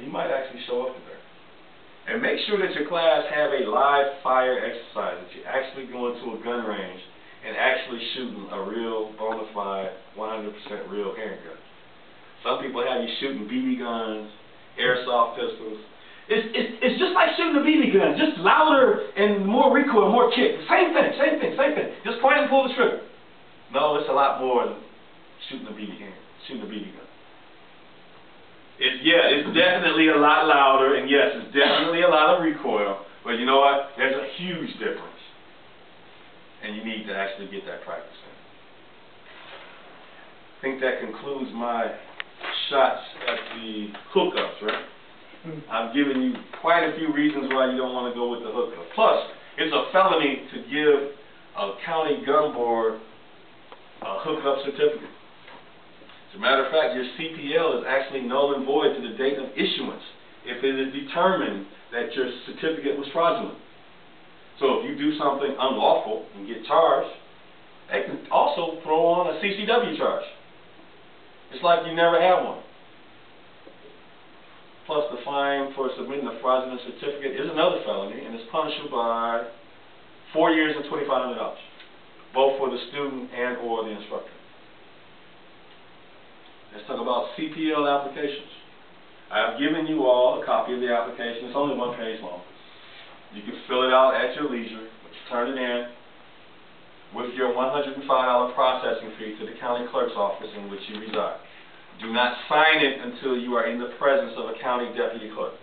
you might actually show up there. And make sure that your class have a live fire exercise, that you're actually going to a gun range and actually shooting a real, bona fide, 100% real handgun. Some people have you shooting BB guns, airsoft pistols. It's, it's, it's just like shooting a BB gun, just louder and more recoil, more kick. Same thing, same thing, same thing. Just point and pull the trigger. No, it's a lot more than shooting a BB gun, shooting a BB gun. It's, yeah, it's definitely a lot louder, and yes, it's definitely a lot of recoil, but you know what? There's a huge difference. And you need to actually get that practice in. I think that concludes my shots at the hookups, right? Mm-hmm. I've given you quite a few reasons why you don't want to go with the hookup. Plus, it's a felony to give a county gun board a hookup certificate. A matter of fact, your CPL is actually null and void to the date of issuance if it is determined that your certificate was fraudulent. So if you do something unlawful and get charged, they can also throw on a CCW charge. It's like you never had one. Plus the fine for submitting a fraudulent certificate is another felony and is punishable by four years and $2,500, both for the student and or the instructor. Let's talk about CPL applications. I have given you all a copy of the application. It's only one page long. You can fill it out at your leisure, but you turn it in with your $105 processing fee to the county clerk's office in which you reside. Do not sign it until you are in the presence of a county deputy clerk.